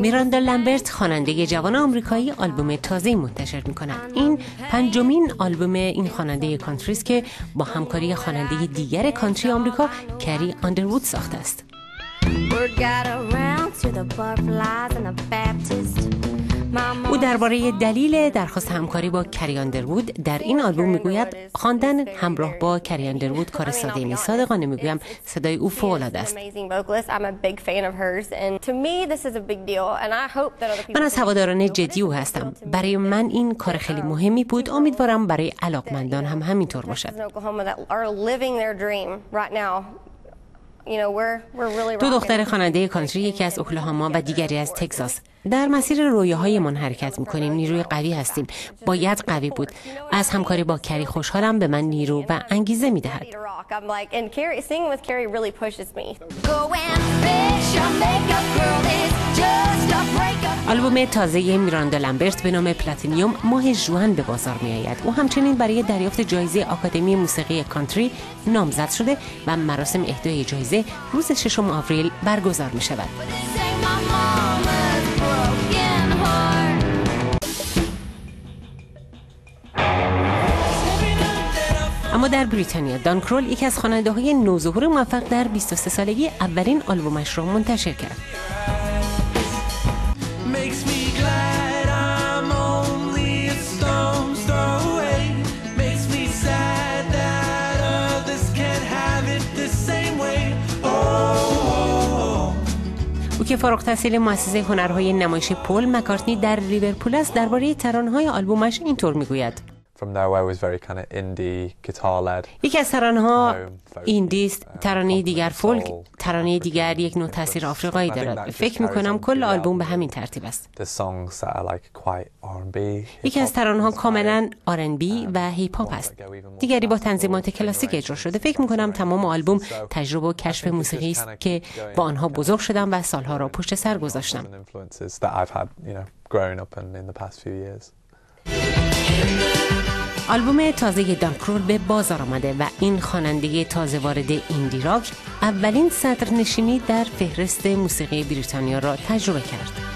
میراندا لمبرت خواننده جوان آمریکایی آلبوم تازه منتشر می این پنجمین آلبوم این خواننده کانتری است که با همکاری خواننده دیگر کانتری آمریکا کری آندروود ساخته است. او درباره دلیل درخواست همکاری با کری آندروود در این آلبوم می‌گوید خواندن همراه با کری آندروود کار ساده نیست. صادقانه می‌گویم صدای او فوق العاده است. من از هواداران جدی او هستم. برای من این کار خیلی مهمی بود. امیدوارم برای علاقمندان هم همینطور باشد. دو دختر. خواننده کانتری یکی از اوکلاهاما و دیگری از تگزاس. در مسیر رویاهایمان حرکت می‌کنیم نیروی قوی هستیم. باید قوی بود. از همکاری با کری خوشحالم به من نیرو و انگیزه می‌دهد. آلبوم تازه میراندا لمبرت به نام پلاتینیوم ماه ژوئن به بازار می آید. او همچنین برای دریافت جایزه آکادمی موسیقی کانتری نامزد شده و مراسم اهدای جایزه روز ششم آوریل برگزار می شود. اما در بریتانیا دان کرول یکی از خواننده های نوظهور موفق در 23 سالگی اولین آلبومش را منتشر کرد. که فارغ التحصیل مؤسسه هنرهای نمایش پل مکارتنی در لیورپول است درباره ترانه‌های آلبومش اینطور می‌گوید. From nowhere was very kind of indie, guitar led. یکی از ترانه‌ها indie ست ترانه دیگر فولک ترانه دیگر یک نوع تاثیر آفریقایی دارد. فکر می‌کنم کل آلبوم به همین ترتیب است. There's songs that are like quite R&B. یکی از inspired. کاملا R&B و هیپ هاپ است. دیگری با تنظیمات کلاسیک اجرا شده. فکر می‌کنم تمام آلبوم تجربه و کشف موسیقی است که با آنها بزرگ شدم و سالها را پشت سر گذاشتم. آلبوم تازه دانکرول به بازار آمده و این خواننده تازه وارد ایندی راک اولین صدرنشینی در فهرست موسیقی بریتانیا را تجربه کرد.